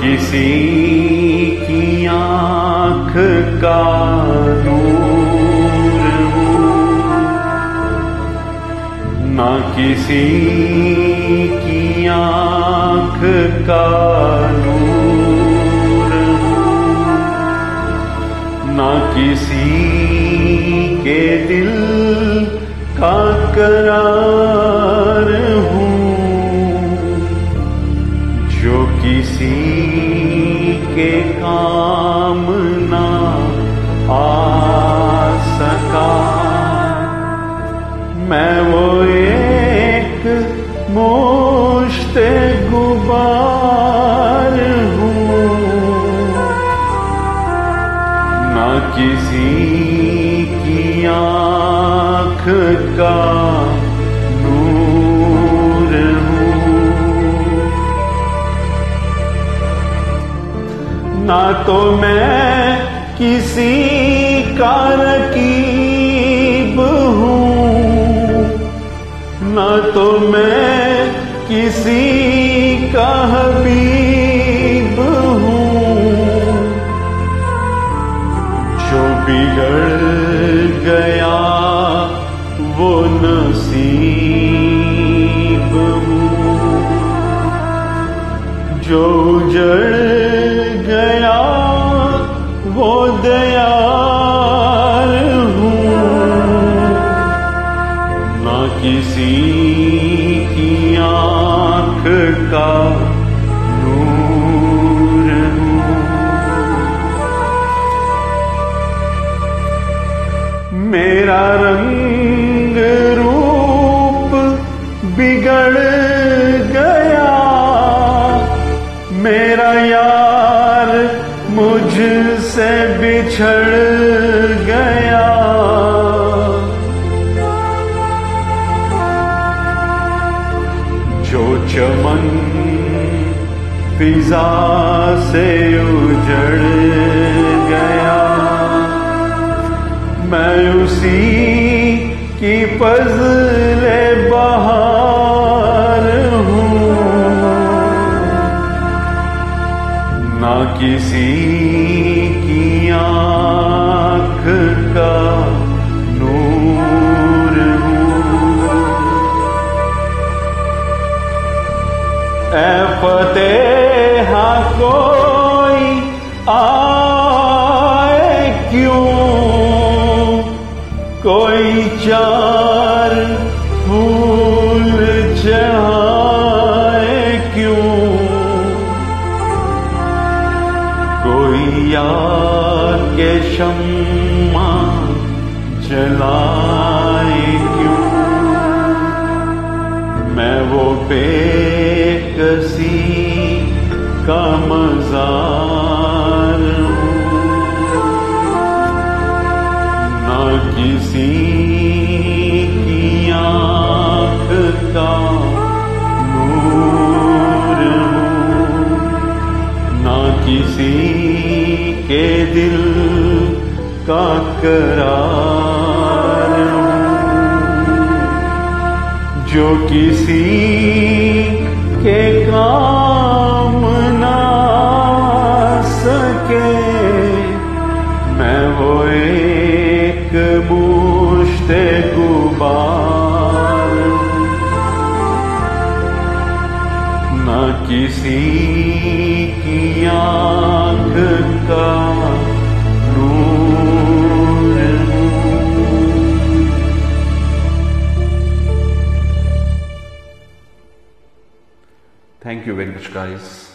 کسی کی آنکھ کا نور ہوں نہ کسی کی آنکھ کا نور ہوں نہ کسی کے دل کا قرار کے کام نہ آ سکا۔ میں وہ ایک مشت غبار ہوں۔ نہ کسی کی آنکھ کا تو میں کسی کا رکیب ہوں۔ نہ تو میں کسی کا حبیب ہوں۔ جو بگڑ گیا وہ نصیب ہوں۔ جو جڑ دیار ہوں۔ نہ کسی کی آنکھ کا نور ہوں۔ میرا رنگ روپ بگڑ سے بچھڑ گیا۔ جو چمن فضا سے اجڑ گیا۔ میں اسی کی پزل بہار ہوں۔ نہ کسی چار پھول چائے کیوں؟ کوئی یار کے شمع جلائے کیوں؟ میں وہ بے کسی کا مزار ہوں۔ نہ کسی کا نور نہ کسی کے دل کا قرار جو کسی کے کام Thank you very much guys.